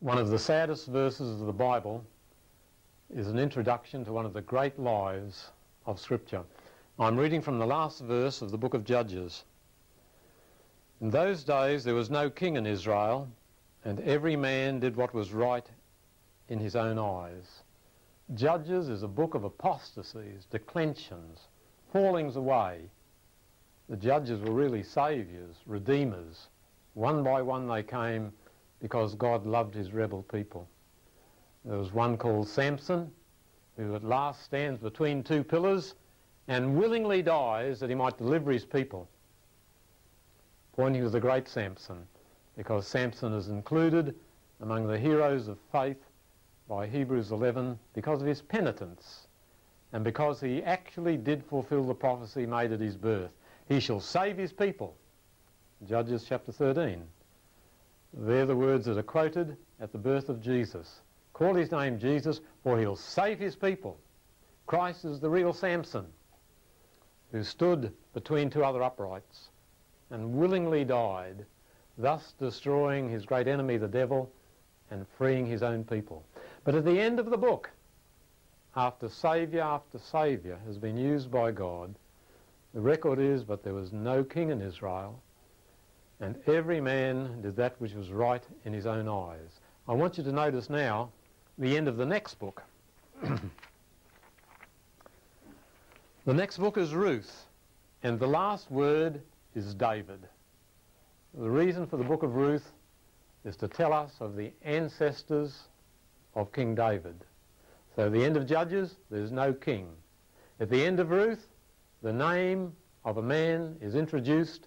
One of the saddest verses of the Bible is an introduction to one of the great lies of Scripture. I'm reading from the last verse of the book of Judges. In those days there was no king in Israel, and every man did what was right in his own eyes. Judges is a book of apostasies, declensions, fallings away. The judges were really saviours, redeemers. One by one they came because God loved his rebel people. There was one called Samson, who at last stands between two pillars and willingly dies that he might deliver his people. Pointing to the great Samson, because Samson is included among the heroes of faith by Hebrews 11 because of his penitence and because he actually did fulfill the prophecy made at his birth. He shall save his people. Judges chapter 13. They're the words that are quoted at the birth of Jesus. Call his name Jesus, for he'll save his people. Christ is the real Samson, who stood between two other uprights and willingly died, thus destroying his great enemy, the devil, and freeing his own people. But at the end of the book, after Saviour after Saviour has been used by God, the record is, but there was no king in Israel, and every man did that which was right in his own eyes. I want you to notice now the end of the next book. the next book is Ruth, and the last word is David. The reason for the book of Ruth is to tell us of the ancestors of King David. So at the end of Judges, there's no king. At the end of Ruth, the name of a man is introduced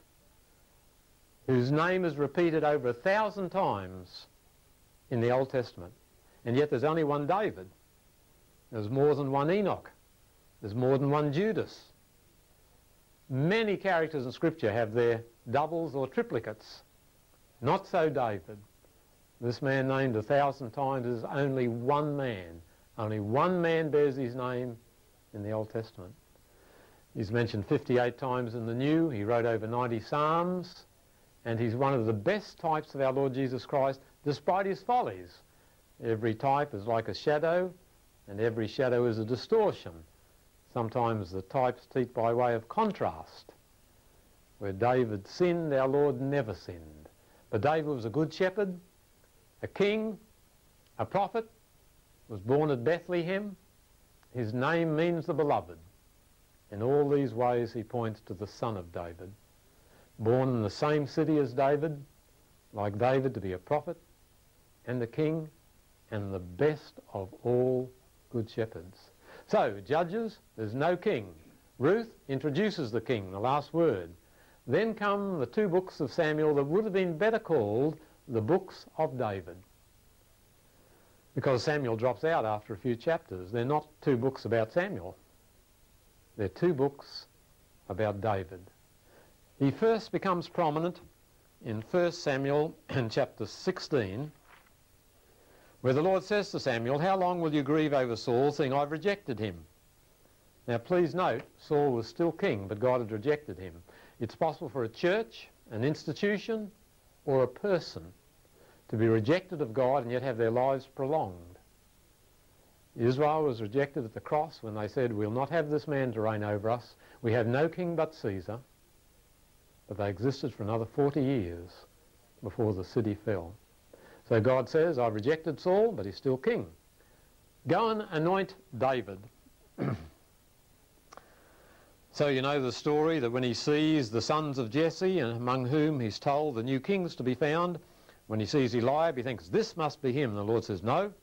whose name is repeated over a thousand times in the Old Testament. And yet there's only one David. There's more than one Enoch. There's more than one Judas. Many characters in Scripture have their doubles or triplicates. Not so David. This man named a thousand times is only one man. Only one man bears his name in the Old Testament. He's mentioned 58 times in the New. He wrote over 90 Psalms and he's one of the best types of our Lord Jesus Christ, despite his follies. Every type is like a shadow, and every shadow is a distortion. Sometimes the types teach by way of contrast. Where David sinned, our Lord never sinned. But David was a good shepherd, a king, a prophet, was born at Bethlehem. His name means the beloved. In all these ways he points to the son of David born in the same city as David, like David to be a prophet and a king and the best of all good shepherds. So, Judges, there's no king. Ruth introduces the king, the last word. Then come the two books of Samuel that would have been better called the books of David. Because Samuel drops out after a few chapters. They're not two books about Samuel. They're two books about David. He first becomes prominent in 1 Samuel in chapter 16, where the Lord says to Samuel, How long will you grieve over Saul, seeing I've rejected him? Now please note, Saul was still king, but God had rejected him. It's possible for a church, an institution, or a person to be rejected of God and yet have their lives prolonged. Israel was rejected at the cross when they said, We'll not have this man to reign over us. We have no king but Caesar but they existed for another 40 years before the city fell. So God says, I've rejected Saul, but he's still king. Go and anoint David. so you know the story that when he sees the sons of Jesse, and among whom he's told the new king's to be found, when he sees Eliab, he thinks, this must be him. The Lord says, no.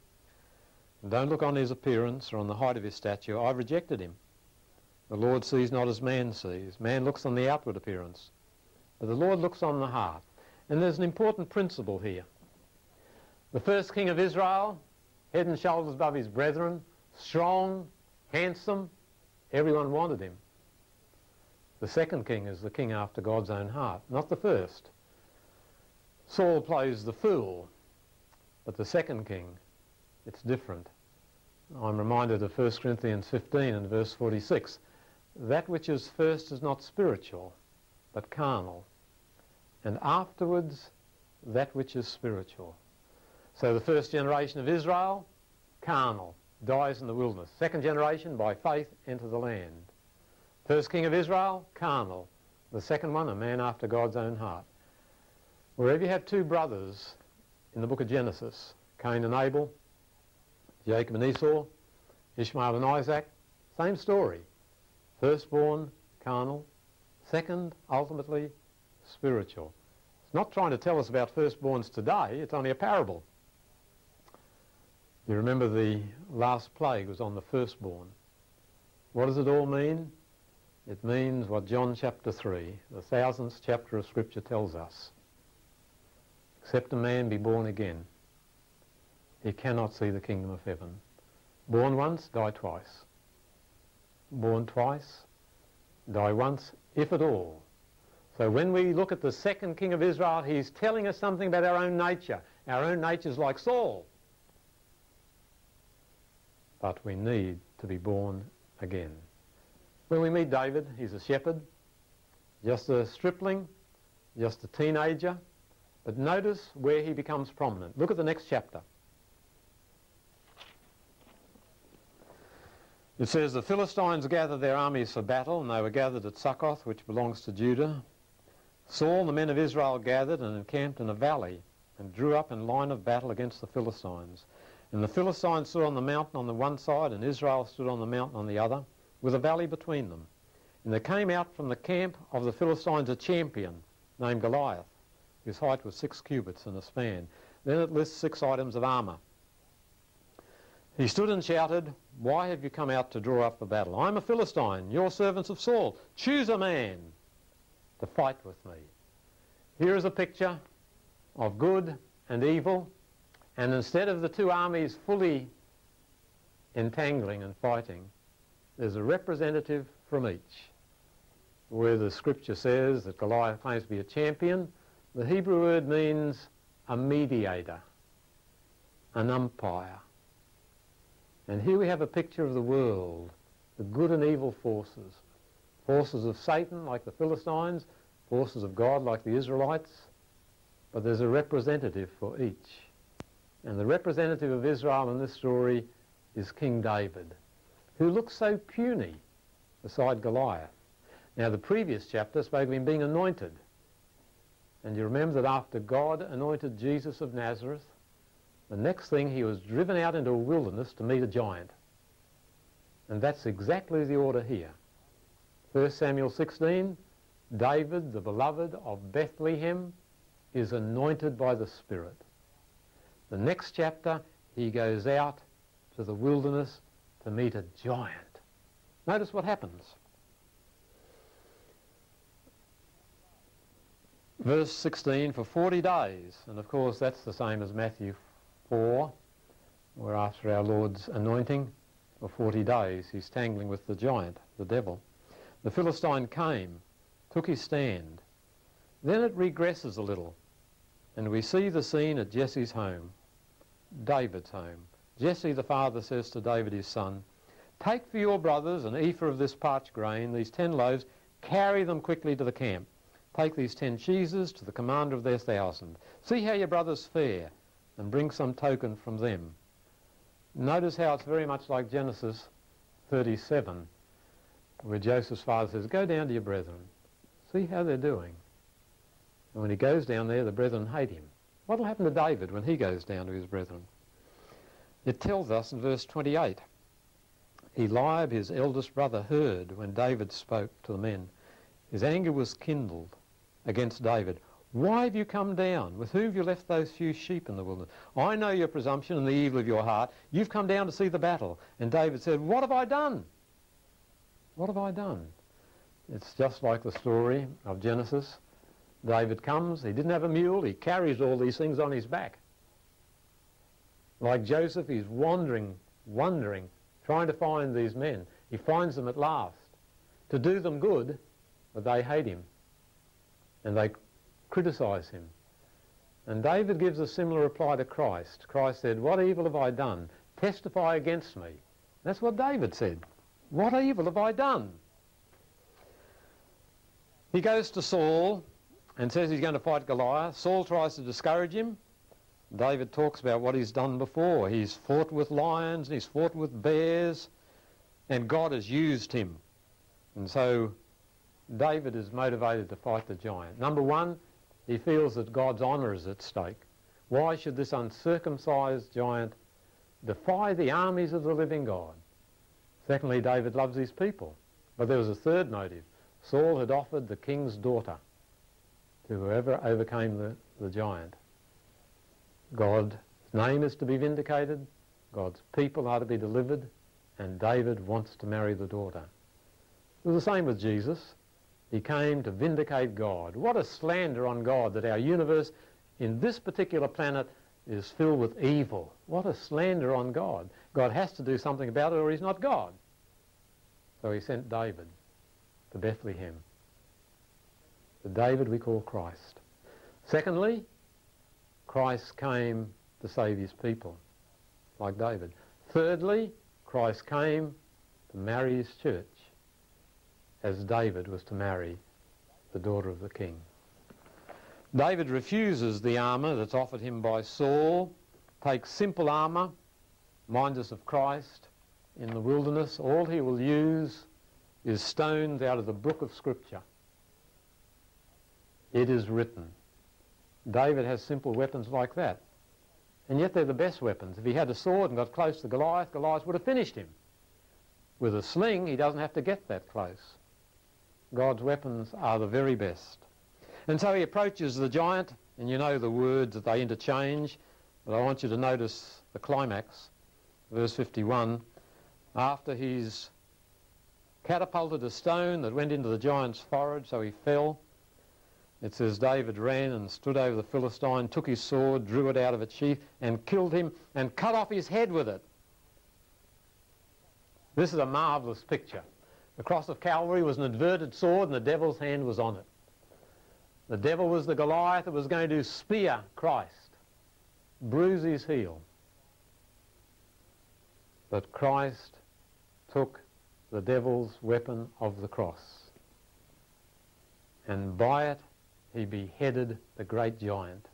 Don't look on his appearance or on the height of his stature. I've rejected him. The Lord sees not as man sees. Man looks on the outward appearance. But the Lord looks on the heart. And there's an important principle here. The first king of Israel, head and shoulders above his brethren, strong, handsome, everyone wanted him. The second king is the king after God's own heart, not the first. Saul plays the fool, but the second king, it's different. I'm reminded of 1 Corinthians 15 and verse 46. That which is first is not spiritual, but carnal and afterwards that which is spiritual. So the first generation of Israel, carnal, dies in the wilderness. Second generation, by faith, enter the land. First king of Israel, carnal. The second one, a man after God's own heart. Wherever you have two brothers in the book of Genesis, Cain and Abel, Jacob and Esau, Ishmael and Isaac, same story. Firstborn, carnal. Second, ultimately, spiritual. It's not trying to tell us about firstborns today, it's only a parable. You remember the last plague was on the firstborn. What does it all mean? It means what John chapter 3, the thousandth chapter of Scripture tells us. Except a man be born again, he cannot see the kingdom of heaven. Born once, die twice. Born twice, die once, if at all. So when we look at the second king of Israel, he's telling us something about our own nature. Our own nature is like Saul. But we need to be born again. When we meet David, he's a shepherd, just a stripling, just a teenager. But notice where he becomes prominent. Look at the next chapter. It says, The Philistines gathered their armies for battle, and they were gathered at Socoh, which belongs to Judah. Saul and the men of Israel gathered and encamped in a valley, and drew up in line of battle against the Philistines. And the Philistines stood on the mountain on the one side, and Israel stood on the mountain on the other, with a valley between them. And there came out from the camp of the Philistines a champion named Goliath, whose height was six cubits and a span. Then it lists six items of armour. He stood and shouted, Why have you come out to draw up for battle? I'm a Philistine, your servants of Saul. Choose a man to fight with me. Here is a picture of good and evil, and instead of the two armies fully entangling and fighting, there's a representative from each. Where the scripture says that Goliath claims to be a champion, the Hebrew word means a mediator, an umpire. And here we have a picture of the world, the good and evil forces. Forces of Satan, like the Philistines, forces of God, like the Israelites. But there's a representative for each. And the representative of Israel in this story is King David, who looks so puny beside Goliath. Now, the previous chapter spoke of him being anointed. And you remember that after God anointed Jesus of Nazareth, the next thing, he was driven out into a wilderness to meet a giant. And that's exactly the order here. 1 Samuel 16, David, the beloved of Bethlehem, is anointed by the Spirit. The next chapter, he goes out to the wilderness to meet a giant. Notice what happens. Verse 16, for 40 days, and of course that's the same as Matthew 4, where after our Lord's anointing for 40 days he's tangling with the giant, the devil. The Philistine came, took his stand. Then it regresses a little, and we see the scene at Jesse's home, David's home. Jesse the father says to David his son, Take for your brothers an ephah of this parched grain, these ten loaves, carry them quickly to the camp. Take these ten cheeses to the commander of their thousand. See how your brothers fare and bring some token from them. Notice how it's very much like Genesis 37, where Joseph's father says, go down to your brethren, see how they're doing. And when he goes down there, the brethren hate him. What will happen to David when he goes down to his brethren? It tells us in verse 28, Eliab, his eldest brother, heard when David spoke to the men. His anger was kindled against David. Why have you come down? With whom have you left those few sheep in the wilderness? I know your presumption and the evil of your heart. You've come down to see the battle. And David said, What have I done? What have I done? It's just like the story of Genesis. David comes, he didn't have a mule, he carries all these things on his back. Like Joseph, he's wandering, wandering, trying to find these men. He finds them at last. To do them good, but they hate him. And they criticize him. And David gives a similar reply to Christ. Christ said, What evil have I done? Testify against me. That's what David said. What evil have I done? He goes to Saul and says he's going to fight Goliath. Saul tries to discourage him. David talks about what he's done before. He's fought with lions, and he's fought with bears, and God has used him. And so David is motivated to fight the giant. Number one, he feels that God's honour is at stake. Why should this uncircumcised giant defy the armies of the living God? Secondly, David loves his people. But there was a third motive. Saul had offered the king's daughter to whoever overcame the, the giant. God's name is to be vindicated, God's people are to be delivered, and David wants to marry the daughter. It was the same with Jesus. He came to vindicate God. What a slander on God that our universe in this particular planet is filled with evil. What a slander on God. God has to do something about it or he's not God. So he sent David to Bethlehem. The David we call Christ. Secondly, Christ came to save his people, like David. Thirdly, Christ came to marry his church, as David was to marry the daughter of the king. David refuses the armour that's offered him by Saul, takes simple armour, minds us of Christ in the wilderness. All he will use is stones out of the book of Scripture. It is written. David has simple weapons like that. And yet they're the best weapons. If he had a sword and got close to Goliath, Goliath would have finished him. With a sling, he doesn't have to get that close. God's weapons are the very best. And so he approaches the giant, and you know the words that they interchange, but I want you to notice the climax, verse 51. After he's catapulted a stone that went into the giant's forehead, so he fell, it says David ran and stood over the Philistine, took his sword, drew it out of its sheath, and killed him, and cut off his head with it. This is a marvellous picture. The cross of Calvary was an inverted sword, and the devil's hand was on it. The devil was the Goliath that was going to spear Christ, bruise his heel. But Christ took the devil's weapon of the cross. And by it, he beheaded the great giant.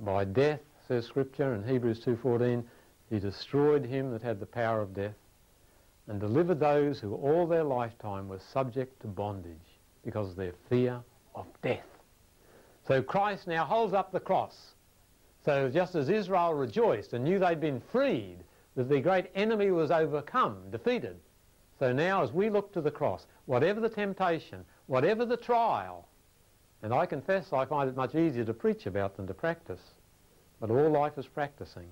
By death, says Scripture in Hebrews 2.14, he destroyed him that had the power of death and delivered those who all their lifetime were subject to bondage because of their fear of death. So Christ now holds up the cross. So just as Israel rejoiced and knew they'd been freed, that the great enemy was overcome, defeated. So now as we look to the cross, whatever the temptation, whatever the trial, and I confess I find it much easier to preach about than to practice, but all life is practicing.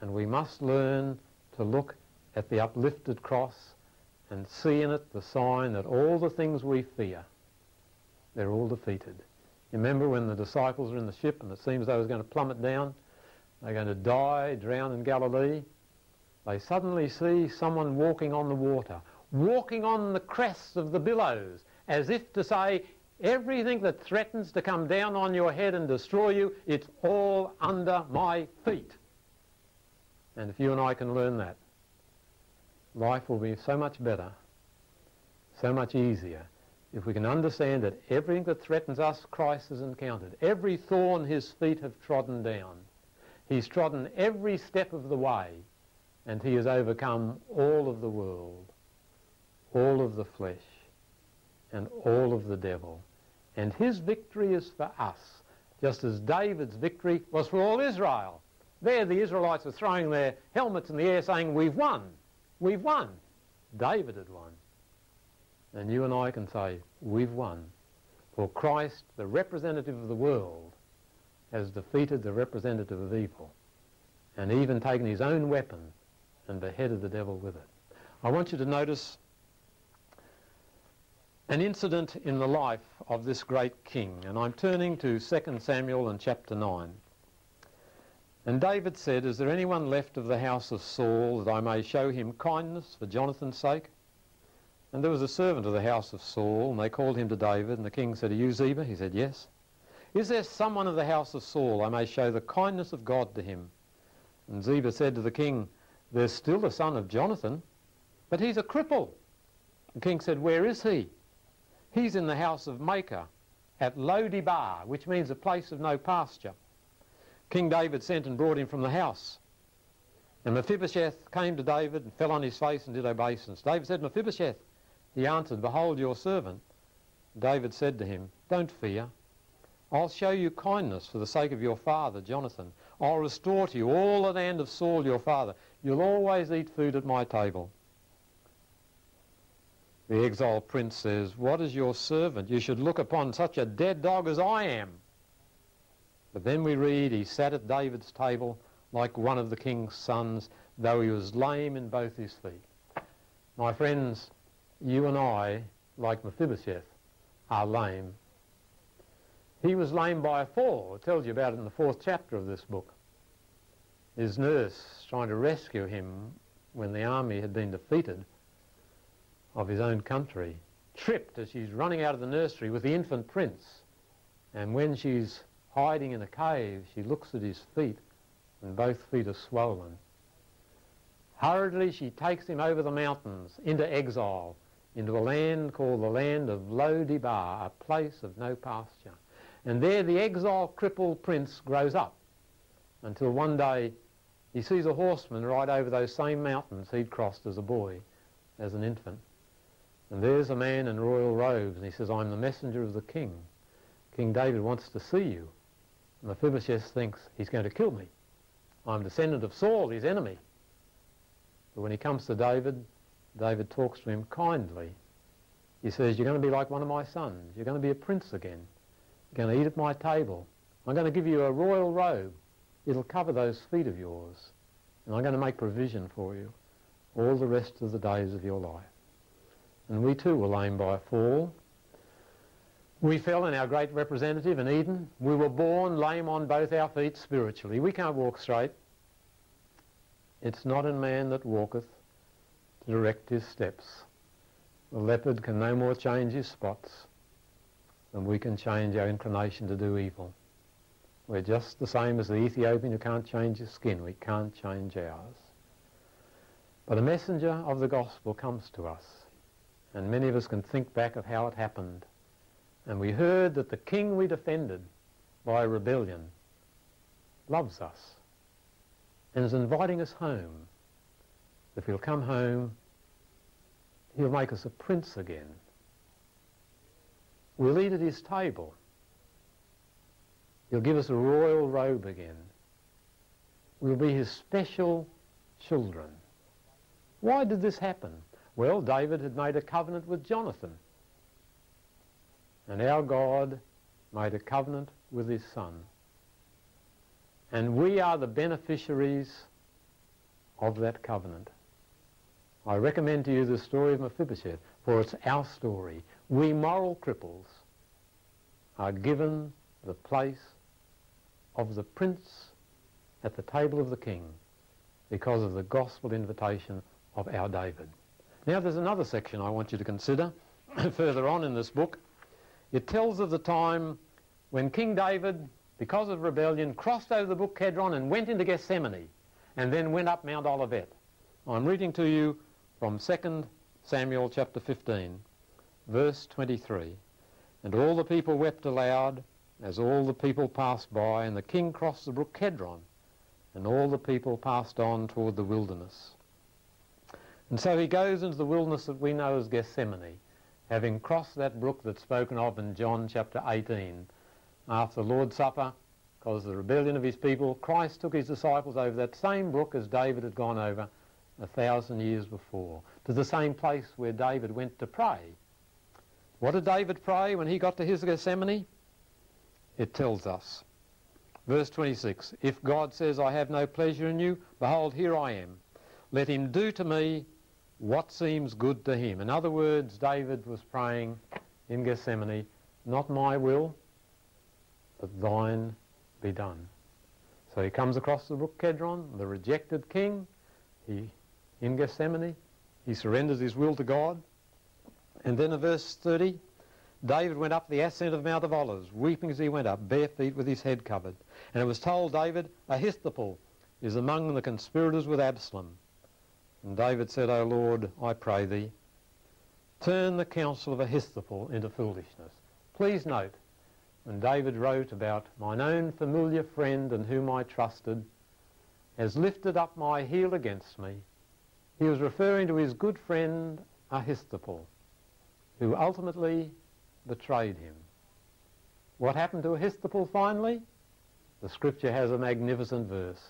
And we must learn to look at the uplifted cross and see in it the sign that all the things we fear they're all defeated. You remember when the disciples are in the ship and it seems they was going to plummet down? They're going to die, drown in Galilee. They suddenly see someone walking on the water, walking on the crests of the billows, as if to say, everything that threatens to come down on your head and destroy you, it's all under my feet. And if you and I can learn that, life will be so much better, so much easier, if we can understand that everything that threatens us, Christ has encountered. Every thorn his feet have trodden down. He's trodden every step of the way, and he has overcome all of the world, all of the flesh, and all of the devil. And his victory is for us, just as David's victory was for all Israel. There the Israelites were throwing their helmets in the air saying, we've won, we've won. David had won. And you and I can say, we've won. For Christ, the representative of the world, has defeated the representative of evil and even taken his own weapon and beheaded the devil with it. I want you to notice an incident in the life of this great king. And I'm turning to 2 Samuel and chapter 9. And David said, Is there anyone left of the house of Saul that I may show him kindness for Jonathan's sake? And there was a servant of the house of Saul, and they called him to David, and the king said, Are you Ziba? He said, Yes. Is there someone of the house of Saul I may show the kindness of God to him? And Ziba said to the king, There's still the son of Jonathan, but he's a cripple. The king said, Where is he? He's in the house of Makir at Lo-debar, which means a place of no pasture. King David sent and brought him from the house. And Mephibosheth came to David and fell on his face and did obeisance. David said, Mephibosheth. He answered, Behold your servant. David said to him, Don't fear. I'll show you kindness for the sake of your father, Jonathan. I'll restore to you all the land of Saul your father. You'll always eat food at my table. The exiled prince says, What is your servant? You should look upon such a dead dog as I am. But then we read, he sat at David's table like one of the king's sons, though he was lame in both his feet. My friends, you and I, like Mephibosheth, are lame. He was lame by a fall. It tells you about it in the fourth chapter of this book. His nurse trying to rescue him when the army had been defeated of his own country, tripped as she's running out of the nursery with the infant prince. And when she's hiding in a cave, she looks at his feet, and both feet are swollen. Hurriedly, she takes him over the mountains into exile, into a land called the land of Lo-debar, a place of no pasture. And there the exile crippled prince grows up until one day he sees a horseman ride over those same mountains he'd crossed as a boy, as an infant. And there's a man in royal robes, and he says, I'm the messenger of the king. King David wants to see you. And Mephibosheth thinks he's going to kill me. I'm descendant of Saul, his enemy. But when he comes to David, David talks to him kindly. He says, you're going to be like one of my sons. You're going to be a prince again. You're going to eat at my table. I'm going to give you a royal robe. It'll cover those feet of yours. And I'm going to make provision for you all the rest of the days of your life. And we too were lame by a fall. We fell in our great representative in Eden. We were born lame on both our feet spiritually. We can't walk straight. It's not in man that walketh direct his steps. The leopard can no more change his spots than we can change our inclination to do evil. We're just the same as the Ethiopian who can't change his skin. We can't change ours. But a messenger of the gospel comes to us, and many of us can think back of how it happened. And we heard that the king we defended by rebellion loves us and is inviting us home. If he'll come home, he'll make us a prince again. We'll eat at his table. He'll give us a royal robe again. We'll be his special children. Why did this happen? Well, David had made a covenant with Jonathan. And our God made a covenant with his son. And we are the beneficiaries of that covenant. I recommend to you the story of Mephibosheth, for it's our story. We moral cripples are given the place of the prince at the table of the king because of the gospel invitation of our David. Now there's another section I want you to consider further on in this book. It tells of the time when King David, because of rebellion, crossed over the brook Kedron and went into Gethsemane and then went up Mount Olivet. I'm reading to you from 2 Samuel chapter 15, verse 23. And all the people wept aloud as all the people passed by, and the king crossed the brook Kedron, and all the people passed on toward the wilderness. And so he goes into the wilderness that we know as Gethsemane, having crossed that brook that's spoken of in John chapter 18. After the Lord's Supper, because of the rebellion of his people, Christ took his disciples over that same brook as David had gone over a thousand years before, to the same place where David went to pray. What did David pray when he got to his Gethsemane? it tells us. Verse 26, If God says, I have no pleasure in you, behold, here I am. Let him do to me what seems good to him. In other words, David was praying in Gethsemane, not my will, but thine be done. So he comes across the brook Kedron, the rejected king. He, in Gethsemane, he surrenders his will to God. And then in verse 30, David went up the ascent of Mount of Olives, weeping as he went up, bare feet with his head covered. And it was told David, Ahithophel is among the conspirators with Absalom. And David said, O Lord, I pray thee, turn the counsel of Ahithophel into foolishness. Please note, when David wrote about mine own familiar friend and whom I trusted, has lifted up my heel against me, he was referring to his good friend Ahithophel, who ultimately betrayed him. What happened to Ahithophel finally? The scripture has a magnificent verse.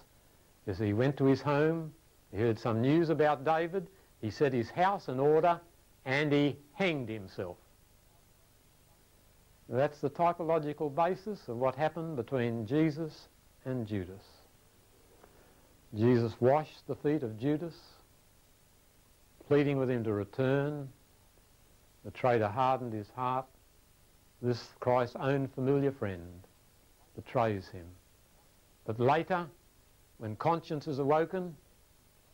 As he went to his home, he heard some news about David, he set his house in order, and he hanged himself. That's the typological basis of what happened between Jesus and Judas. Jesus washed the feet of Judas, pleading with him to return. The traitor hardened his heart. This Christ's own familiar friend betrays him. But later, when conscience is awoken,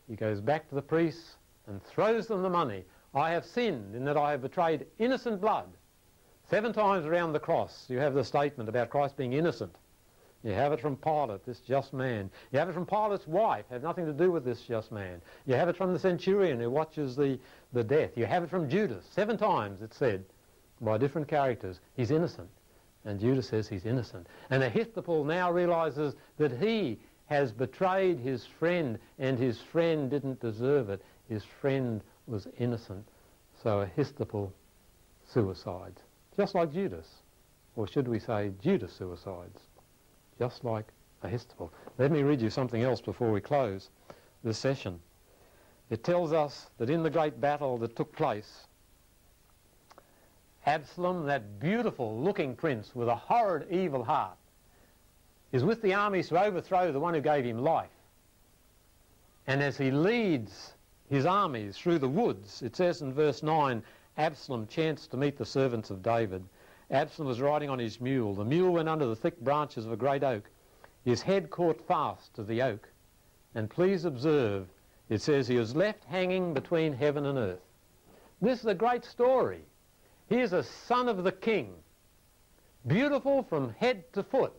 he goes back to the priests and throws them the money. I have sinned in that I have betrayed innocent blood. Seven times around the cross you have the statement about Christ being innocent. You have it from Pilate, this just man. You have it from Pilate's wife, have nothing to do with this just man. You have it from the centurion who watches the, the death. You have it from Judas. Seven times it's said by different characters, he's innocent. And Judas says he's innocent. And Ahithophel now realizes that he has betrayed his friend and his friend didn't deserve it. His friend was innocent. So Ahithophel suicides just like Judas. Or should we say Judas suicides, just like Ahithophel. Let me read you something else before we close this session. It tells us that in the great battle that took place, Absalom, that beautiful looking prince with a horrid evil heart, is with the armies to overthrow the one who gave him life. And as he leads his armies through the woods, it says in verse 9, Absalom chanced to meet the servants of David. Absalom was riding on his mule. The mule went under the thick branches of a great oak. His head caught fast to the oak. And please observe, it says he was left hanging between heaven and earth. This is a great story. He is a son of the king, beautiful from head to foot.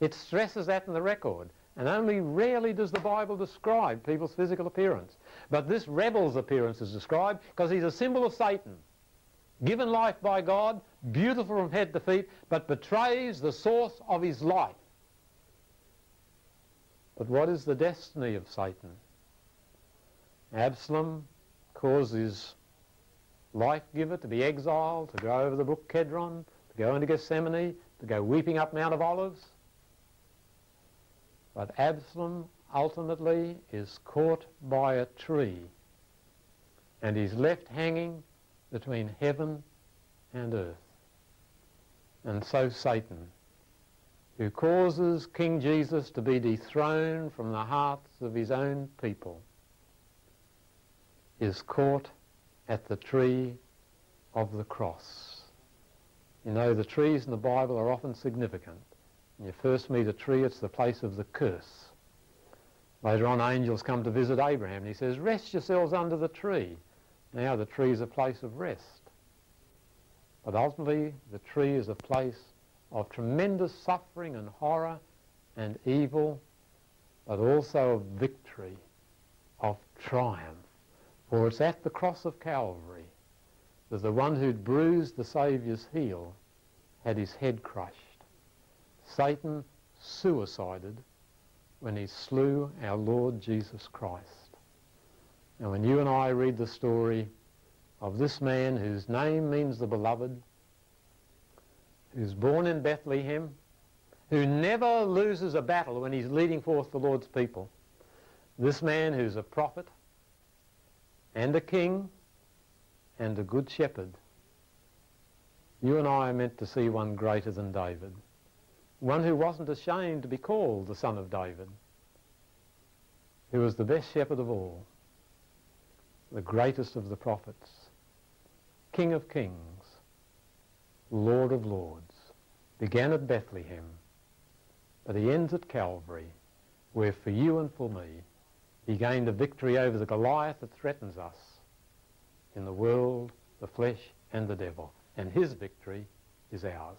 It stresses that in the record. And only rarely does the Bible describe people's physical appearance. But this rebel's appearance is described because he's a symbol of Satan. Given life by God, beautiful from head to feet, but betrays the source of his life. But what is the destiny of Satan? Absalom causes life giver to be exiled, to go over the brook Kedron, to go into Gethsemane, to go weeping up Mount of Olives. But Absalom ultimately is caught by a tree and is left hanging between heaven and earth. And so Satan, who causes King Jesus to be dethroned from the hearts of his own people, is caught at the tree of the cross. You know, the trees in the Bible are often significant. When you first meet a tree, it's the place of the curse. Later on, angels come to visit Abraham, and he says, rest yourselves under the tree. Now the tree is a place of rest. But ultimately, the tree is a place of tremendous suffering and horror and evil, but also of victory, of triumph. For it's at the cross of Calvary that the one who'd bruised the Saviour's heel had his head crushed. Satan suicided when he slew our Lord Jesus Christ. And when you and I read the story of this man whose name means the beloved, who's born in Bethlehem, who never loses a battle when he's leading forth the Lord's people, this man who's a prophet and a king and a good shepherd, you and I are meant to see one greater than David one who wasn't ashamed to be called the son of David, who was the best shepherd of all, the greatest of the prophets, King of kings, Lord of lords, began at Bethlehem, but he ends at Calvary, where for you and for me, he gained a victory over the Goliath that threatens us in the world, the flesh, and the devil. And his victory is ours.